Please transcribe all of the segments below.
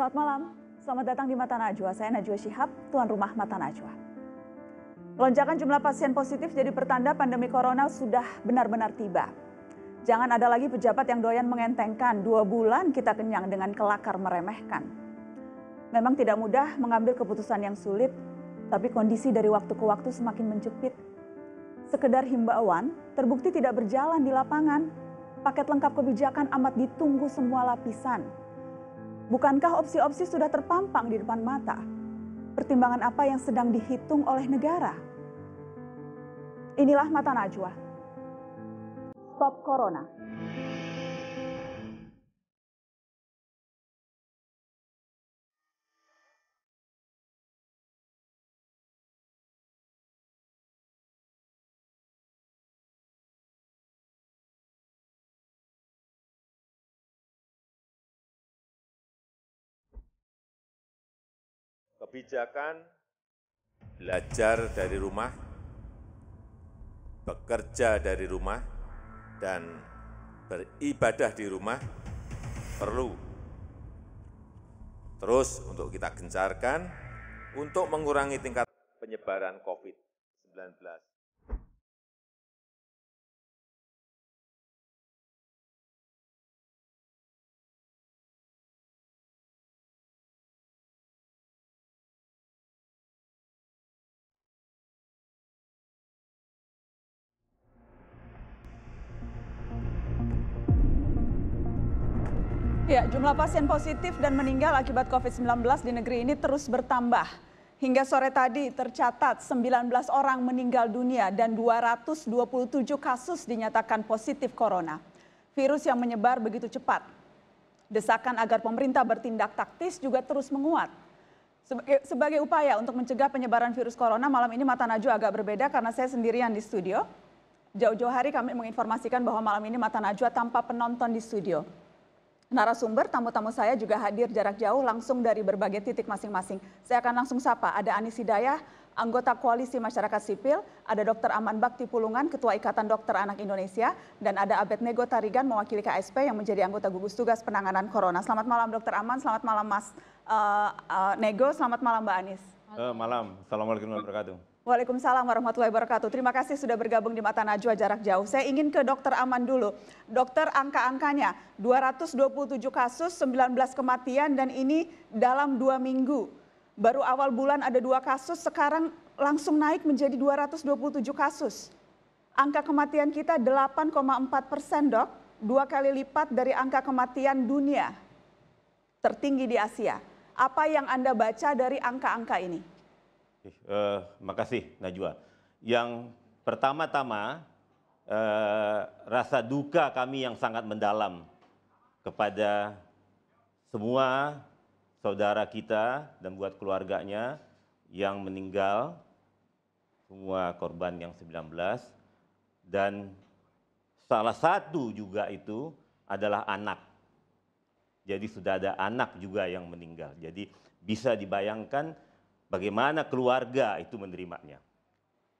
Selamat malam, selamat datang di Mata Najwa. Saya Najwa Shihab, tuan rumah Mata Najwa. Lonjakan jumlah pasien positif jadi pertanda pandemi corona sudah benar-benar tiba. Jangan ada lagi pejabat yang doyan mengentengkan dua bulan kita kenyang dengan kelakar meremehkan. Memang tidak mudah mengambil keputusan yang sulit, tapi kondisi dari waktu ke waktu semakin menjepit. Sekedar himbauan terbukti tidak berjalan di lapangan. Paket lengkap kebijakan amat ditunggu semua lapisan. Bukankah opsi-opsi sudah terpampang di depan mata? Pertimbangan apa yang sedang dihitung oleh negara? Inilah Mata Najwa. Stop Corona. Kebijakan belajar dari rumah, bekerja dari rumah, dan beribadah di rumah perlu terus untuk kita gencarkan untuk mengurangi tingkat penyebaran COVID-19. Ya, jumlah pasien positif dan meninggal akibat COVID-19 di negeri ini terus bertambah. Hingga sore tadi tercatat 19 orang meninggal dunia dan 227 kasus dinyatakan positif corona. Virus yang menyebar begitu cepat. Desakan agar pemerintah bertindak taktis juga terus menguat. Sebagai upaya untuk mencegah penyebaran virus corona, malam ini Mata Najwa agak berbeda karena saya sendirian di studio. Jauh-jauh hari kami menginformasikan bahwa malam ini Mata Najwa tanpa penonton di studio. Narasumber, tamu-tamu saya juga hadir jarak jauh langsung dari berbagai titik masing-masing. Saya akan langsung sapa, ada Anis Hidayah, anggota Koalisi Masyarakat Sipil, ada Dr. Aman Bakti Pulungan, Ketua Ikatan Dokter Anak Indonesia, dan ada Abed Nego Tarigan, mewakili KSP yang menjadi anggota gugus tugas penanganan Corona. Selamat malam Dr. Aman, selamat malam Mas uh, uh, Nego, selamat malam Mbak Anis. Uh, malam, Assalamualaikum warahmatullahi wabarakatuh. Waalaikumsalam warahmatullahi wabarakatuh. Terima kasih sudah bergabung di Mata Najwa jarak jauh. Saya ingin ke Dokter Aman dulu. Dokter, angka-angkanya 227 kasus, 19 kematian dan ini dalam dua minggu. Baru awal bulan ada dua kasus, sekarang langsung naik menjadi 227 kasus. Angka kematian kita 8,4 persen dok, dua kali lipat dari angka kematian dunia. Tertinggi di Asia. Apa yang Anda baca dari angka-angka ini? Uh, makasih Najwa. Yang pertama-tama uh, rasa duka kami yang sangat mendalam kepada semua saudara kita dan buat keluarganya yang meninggal, semua korban yang 19 dan salah satu juga itu adalah anak. Jadi sudah ada anak juga yang meninggal. Jadi bisa dibayangkan bagaimana keluarga itu menerimanya.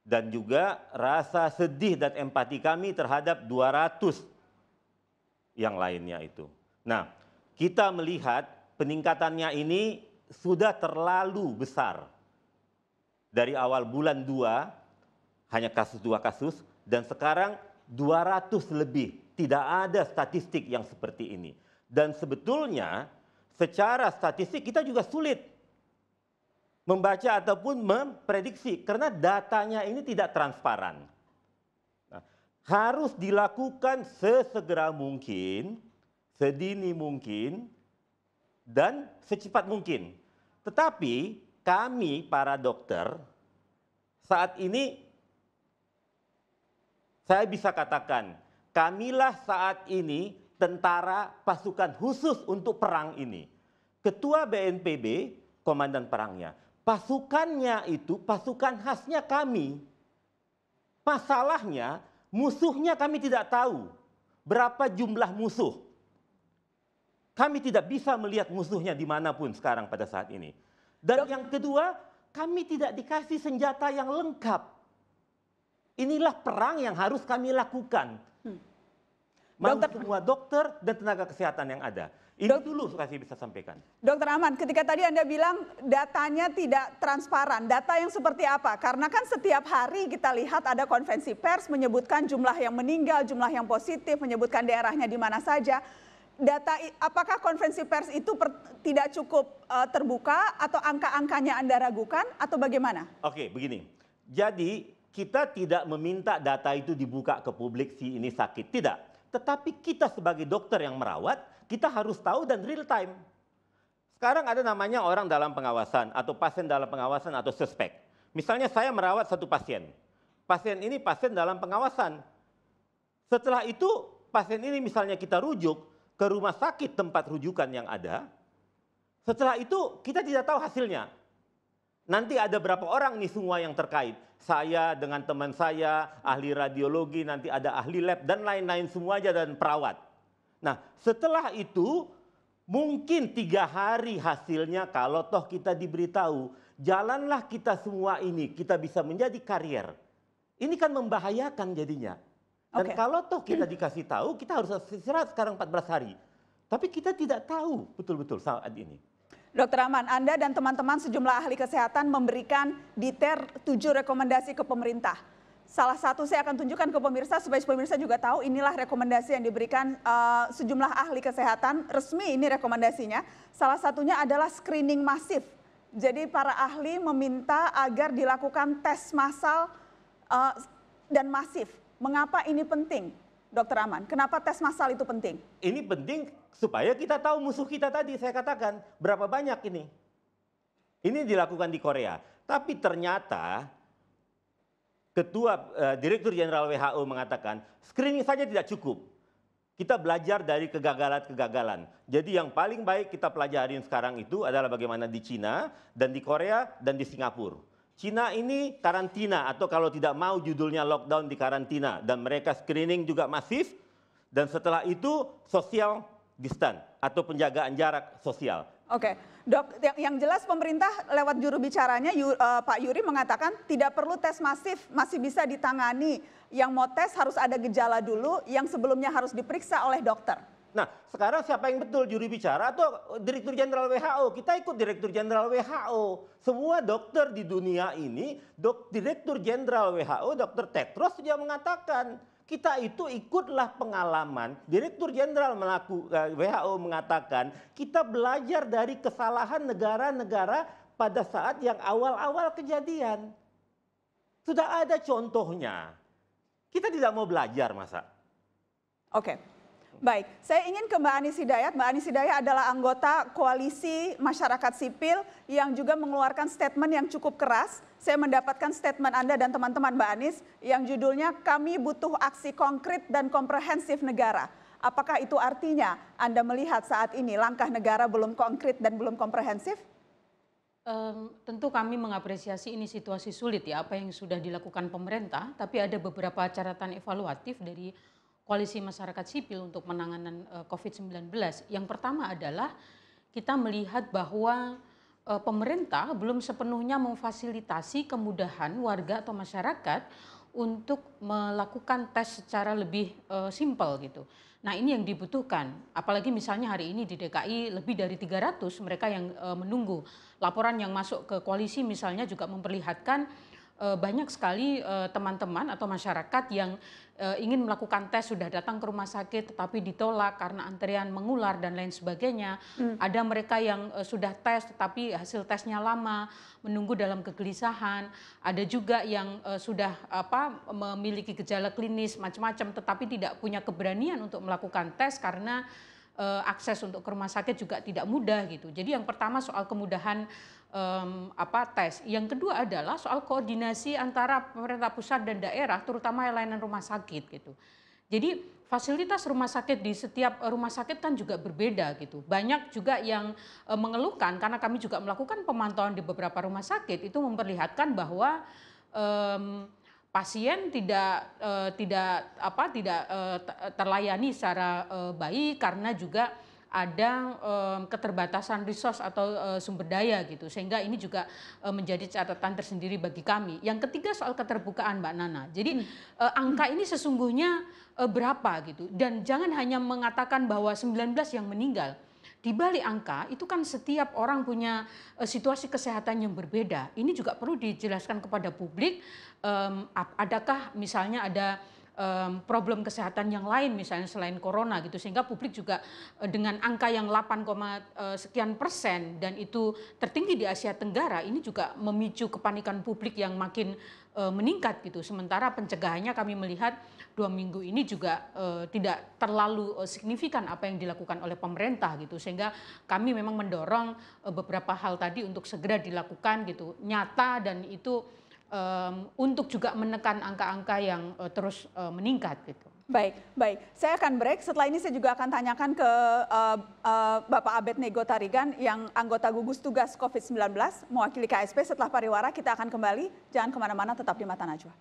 Dan juga rasa sedih dan empati kami terhadap 200 yang lainnya itu. Nah, kita melihat peningkatannya ini sudah terlalu besar. Dari awal bulan 2, hanya kasus dua kasus, dan sekarang 200 lebih. Tidak ada statistik yang seperti ini. Dan sebetulnya secara statistik kita juga sulit membaca ataupun memprediksi karena datanya ini tidak transparan. Nah, harus dilakukan sesegera mungkin, sedini mungkin, dan secepat mungkin. Tetapi kami para dokter saat ini saya bisa katakan kamilah saat ini tentara pasukan khusus untuk perang ini. Ketua BNPB, komandan perangnya pasukannya itu pasukan khasnya kami. Masalahnya musuhnya kami tidak tahu berapa jumlah musuh. Kami tidak bisa melihat musuhnya di mana pun sekarang pada saat ini. Dan Dok. yang kedua, kami tidak dikasih senjata yang lengkap. Inilah perang yang harus kami lakukan. Dokter. semua dokter dan tenaga kesehatan yang ada. Ini Dok- dulu saya bisa sampaikan. Dokter Aman, ketika tadi Anda bilang datanya tidak transparan, data yang seperti apa? Karena kan setiap hari kita lihat ada konvensi pers menyebutkan jumlah yang meninggal, jumlah yang positif, menyebutkan daerahnya di mana saja. Data apakah konvensi pers itu per- tidak cukup eh, terbuka atau angka-angkanya Anda ragukan atau bagaimana? Oke, begini. Jadi kita tidak meminta data itu dibuka ke publik si ini sakit, tidak. Tetapi kita sebagai dokter yang merawat, kita harus tahu dan real time. Sekarang ada namanya orang dalam pengawasan atau pasien dalam pengawasan atau suspek. Misalnya saya merawat satu pasien. Pasien ini pasien dalam pengawasan. Setelah itu pasien ini misalnya kita rujuk ke rumah sakit tempat rujukan yang ada. Setelah itu kita tidak tahu hasilnya. Nanti ada berapa orang nih semua yang terkait. Saya dengan teman saya, ahli radiologi, nanti ada ahli lab dan lain-lain semua aja dan perawat. Nah setelah itu mungkin tiga hari hasilnya kalau toh kita diberitahu. Jalanlah kita semua ini, kita bisa menjadi karier. Ini kan membahayakan jadinya. Dan Oke. kalau toh kita dikasih tahu, kita harus istirahat sekarang 14 hari. Tapi kita tidak tahu betul-betul saat ini. Dokter Aman, Anda dan teman-teman sejumlah ahli kesehatan memberikan detail tujuh rekomendasi ke pemerintah. Salah satu saya akan tunjukkan ke pemirsa supaya pemirsa juga tahu inilah rekomendasi yang diberikan eh, sejumlah ahli kesehatan resmi ini rekomendasinya. Salah satunya adalah screening masif. Jadi para ahli meminta agar dilakukan tes massal eh, dan masif. Mengapa ini penting, Dokter Aman? Kenapa tes massal itu penting? Ini penting supaya kita tahu musuh kita tadi saya katakan berapa banyak ini. Ini dilakukan di Korea. Tapi ternyata Ketua eh, Direktur Jenderal WHO mengatakan screening saja tidak cukup. Kita belajar dari kegagalan-kegagalan. Jadi yang paling baik kita pelajarin sekarang itu adalah bagaimana di Cina dan di Korea dan di Singapura. Cina ini karantina atau kalau tidak mau judulnya lockdown di karantina dan mereka screening juga masif dan setelah itu social distance atau penjagaan jarak sosial. Oke, dok, yang, yang jelas pemerintah lewat juru bicaranya Yu- eh, Pak Yuri mengatakan tidak perlu tes masif, masih bisa ditangani. Yang mau tes harus ada gejala dulu, yang sebelumnya harus diperiksa oleh dokter. Nah, sekarang siapa yang betul juru bicara atau Direktur Jenderal WHO? Kita ikut Direktur Jenderal WHO. Semua dokter di dunia ini, dok, Direktur Jenderal WHO, Dr. Tedros dia mengatakan kita itu ikutlah pengalaman. Direktur Jenderal melaku, eh, WHO mengatakan kita belajar dari kesalahan negara-negara pada saat yang awal-awal kejadian. Sudah ada contohnya. Kita tidak mau belajar masa. Oke, baik. Saya ingin ke Mbak Anis Hidayat. Mbak Anis Hidayat adalah anggota koalisi masyarakat sipil yang juga mengeluarkan statement yang cukup keras. Saya mendapatkan statement Anda dan teman-teman Mbak Anis yang judulnya kami butuh aksi konkret dan komprehensif negara. Apakah itu artinya Anda melihat saat ini langkah negara belum konkret dan belum komprehensif? Em, tentu kami mengapresiasi ini situasi sulit ya apa yang sudah dilakukan pemerintah, tapi ada beberapa catatan evaluatif dari koalisi masyarakat sipil untuk penanganan eh, COVID-19. Yang pertama adalah kita melihat bahwa eh, pemerintah belum sepenuhnya memfasilitasi kemudahan warga atau masyarakat untuk melakukan tes secara lebih eh, simpel gitu. Nah ini yang dibutuhkan, apalagi misalnya hari ini di DKI lebih dari 300 mereka yang menunggu. Laporan yang masuk ke koalisi misalnya juga memperlihatkan banyak sekali eh, teman-teman atau masyarakat yang eh, ingin melakukan tes sudah datang ke rumah sakit tetapi ditolak karena antrian mengular dan lain sebagainya. Ada mereka yang eh, sudah tes tetapi hasil tesnya lama, menunggu dalam kegelisahan. Ada juga yang eh, sudah apa memiliki gejala klinis macam-macam tetapi tidak punya keberanian untuk melakukan tes karena eh, akses untuk ke rumah sakit juga tidak mudah gitu. Jadi yang pertama soal kemudahan em, apa tes. Yang kedua adalah soal koordinasi antara pemerintah pusat dan daerah, terutama layanan rumah sakit gitu. Jadi fasilitas rumah sakit di setiap rumah sakit kan juga berbeda gitu. Banyak juga yang eh, mengeluhkan karena kami juga melakukan pemantauan di beberapa rumah sakit itu memperlihatkan bahwa em, pasien tidak eh, tidak apa tidak eh, te- terlayani secara eh, baik karena juga ada em, keterbatasan resource atau eh, sumber daya gitu sehingga ini juga eh, menjadi catatan tersendiri bagi kami. Yang ketiga soal keterbukaan Mbak Nana. Jadi eh, angka ini sesungguhnya eh, berapa gitu dan jangan hanya mengatakan bahwa 19 yang meninggal. di balik angka itu kan setiap orang punya uh, situasi kesehatan yang berbeda. Ini juga perlu dijelaskan kepada publik. Um, adakah misalnya ada um, problem kesehatan yang lain misalnya selain corona gitu sehingga publik juga uh, dengan angka yang 8, uh, sekian persen dan itu tertinggi di Asia Tenggara ini juga memicu kepanikan publik yang makin uh, meningkat gitu. Sementara pencegahannya kami melihat dua minggu ini juga uh, tidak terlalu signifikan apa yang dilakukan oleh pemerintah gitu. Sehingga kami memang mendorong uh, beberapa hal tadi untuk segera dilakukan gitu, nyata dan itu um, untuk juga menekan angka-angka yang uh, terus uh, meningkat gitu. Baik, baik. Saya akan break. Setelah ini saya juga akan tanyakan ke uh, uh, Bapak Abed Nego Tarigan yang anggota gugus tugas COVID-19 mewakili KSP. Setelah pariwara kita akan kembali. Jangan ke mana-mana, tetap di Mata Najwa.